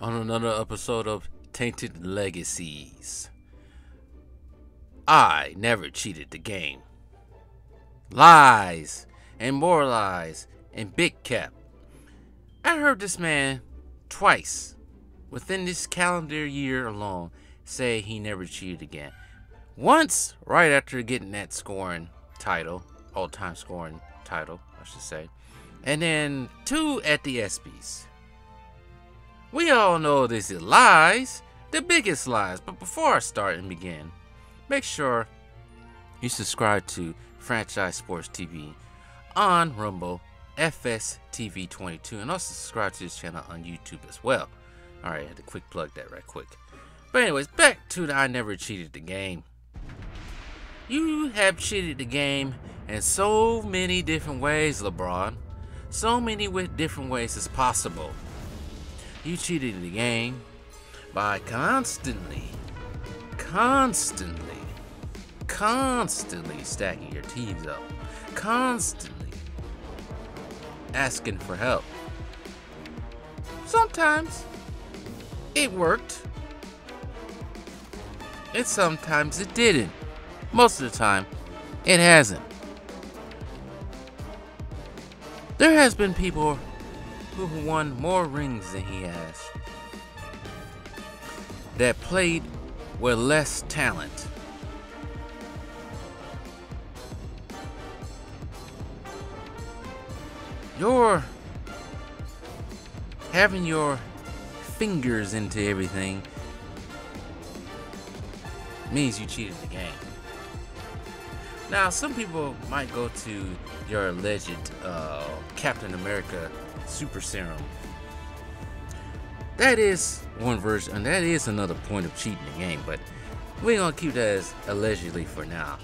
on another episode of Tainted Legacies. I never cheated the game. Lies and more lies and big cap. I heard this man twice within this calendar year alone say he never cheated again. Once right after getting that scoring title, all time scoring title, I should say. And then two at the ESPYs. We all know this is lies, the biggest lies. But before I start and begin, make sure you subscribe to Franchise Sports TV on Rumble, FSTV22, and also subscribe to this channel on YouTube as well. Alright, I had to quick plug that right quick. But anyways, back to the I never cheated the game. You have cheated the game in so many different ways, LeBron. So many with different ways as possible. You cheated in the game by constantly, constantly, constantly stacking your teams up. Constantly asking for help. Sometimes it worked. And sometimes it didn't. Most of the time, it hasn't. There has been people who won more rings than he has. That played with less talent. Your having your fingers into everything means you cheated the game. Now, some people might go to your alleged uh, Captain America super serum. That is one version, and that is another point of cheating the game, but we're gonna keep that as allegedly for now.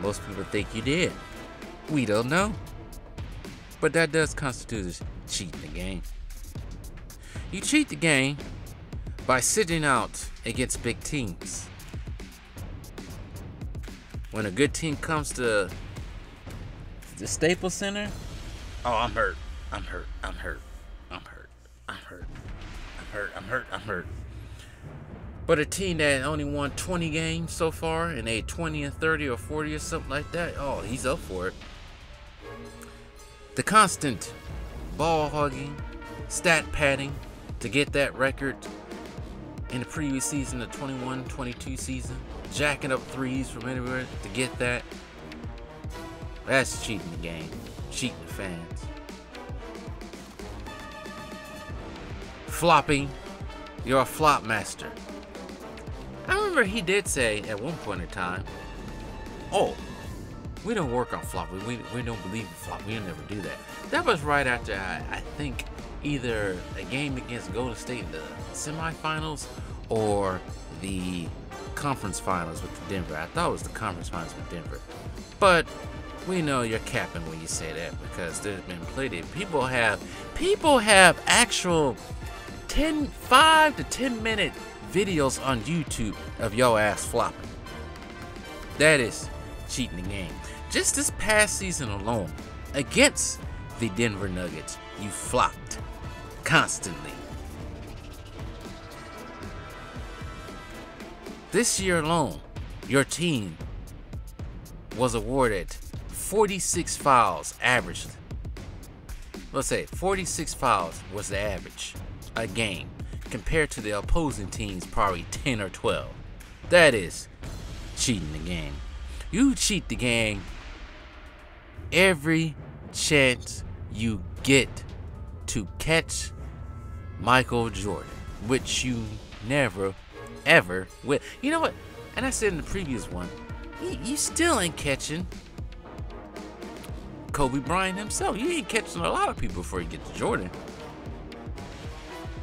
Most people think you did. We don't know. But that does constitute as cheating the game. You cheat the game by sitting out against big teams. When a good team comes to the Staples Center, oh, I'm hurt. I'm hurt. I'm hurt. I'm hurt. I'm hurt. I'm hurt. I'm hurt. I'm hurt. But a team that only won 20 games so far and a 20 and 30 or 40 or something like that, oh, he's up for it. The constant ball hugging, stat padding to get that record in the previous season, the 21 22 season, jacking up threes from anywhere to get that. That's cheating the game, cheating the fans. Flopping, you're a flop master. I remember he did say at one point in time, Oh, we don't work on flop. We, we don't believe in flop. We'll never do that. That was right after, I, I think, either a game against Golden State in the semifinals or the conference finals with Denver. I thought it was the conference finals with Denver. But we know you're capping when you say that because there's been plenty. People have people have actual 10 5 to 10 minute videos on YouTube of yo ass flopping. That is cheating the game. Just this past season alone, against the Denver Nuggets, you flopped constantly. This year alone, your team was awarded 46 fouls averaged. Let's say 46 fouls was the average a game compared to the opposing team's probably 10 or 12. That is cheating the game. You cheat the game every chance you get to catch Michael Jordan, which you never ever will. You know what? And I said in the previous one, you, you still ain't catching Kobe Bryant himself. You ain't catching a lot of people before you get to Jordan.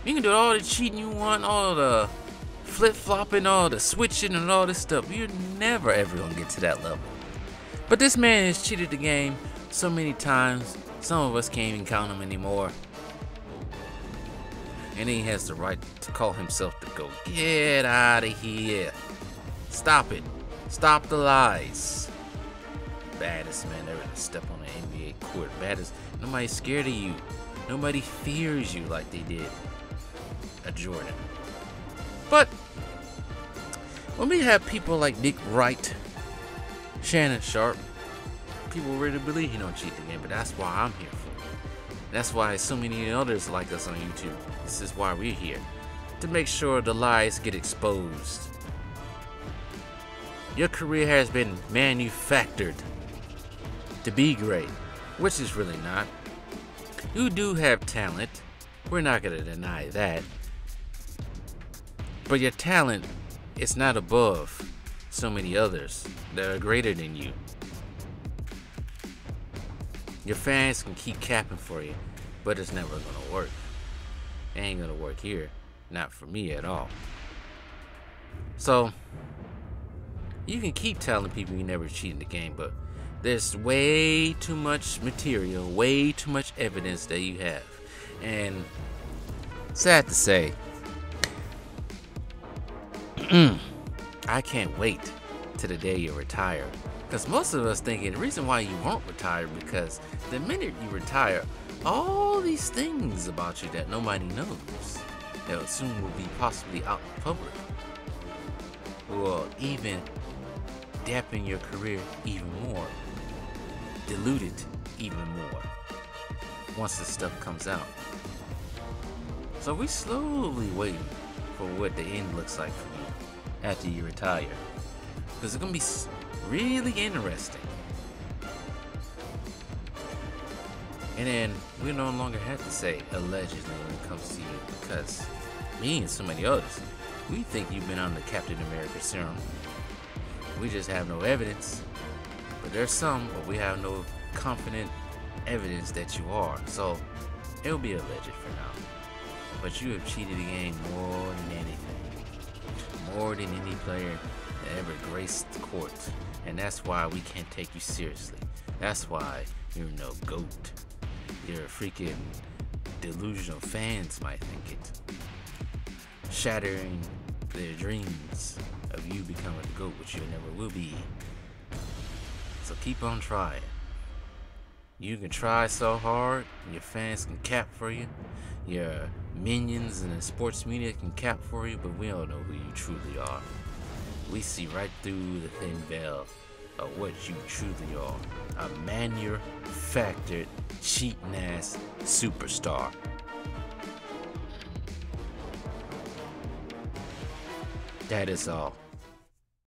You can do all the cheating you want, all the flip flopping, all the switching, and all this stuff. You're never ever gonna get to that level. But this man has cheated the game so many times, some of us can't even count him anymore. And he has the right to call himself the GOAT. Get out of here. Stop it. Stop the lies. Baddest man ever to step on an NBA court. Baddest. Nobody's scared of you. Nobody fears you like they did a Jordan. But when we have people like Nick Wright, Shannon Sharpe, people really believe he don't cheat the game, but that's why I'm here for. That's why so many others like us on YouTube. This is why we're here. To make sure the lies get exposed. Your career has been manufactured to be great, which is really not. You do have talent. We're not going to deny that. But your talent is not above so many others that are greater than you. Your fans can keep capping for you, but it's never gonna work. It ain't gonna work here. Not for me at all. So, you can keep telling people you never cheated in the game, but there's way too much material, way too much evidence that you have. And sad to say, Mm. I can't wait to the day you retire. Because most of us thinking the reason why you won't retire because the minute you retire, all these things about you that nobody knows that soon will be possibly out in public will even dampen your career even more, dilute it even more once this stuff comes out. So we slowly waiting for what the end looks like for you after you retire. Because it's going to be really interesting. And then we no longer have to say allegedly when it comes to you because me and so many others, we think you've been on the Captain America serum. We just have no evidence. But there's some, but we have no confident evidence that you are. So it'll be alleged for now. But you have cheated the game more than anything. More than any player that ever graced the court. And that's why we can't take you seriously. That's why you're no GOAT. You're a freaking delusional fans might think it. Shattering their dreams of you becoming the GOAT, which you never will be. So keep on trying. You can try so hard, your fans can cap for you, your minions and the sports media can cap for you, but we don't know who you truly are. We see right through the thin veil of what you truly are. A manufactured, cheating ass superstar. That is all.